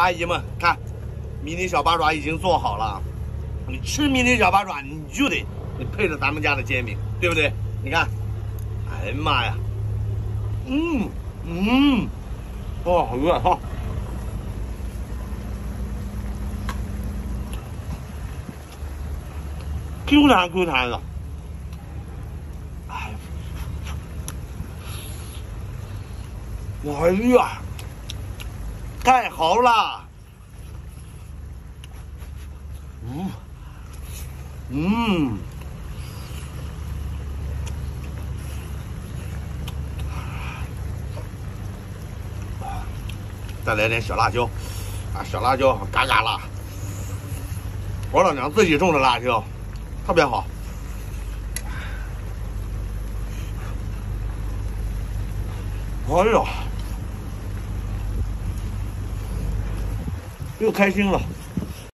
阿姨们，看，迷你小八爪已经做好了。你吃迷你小八爪，你就得你配着咱们家的煎饼，对不对？你看，哎呀妈呀，嗯嗯，哇，好热哈，Q 弹 Q 弹的，哎，哎呀，太好了，嗯。嗯，再来点小辣椒，啊，小辣椒嘎嘎辣，我老娘自己种的辣椒，特别好。哎呦，又开心了。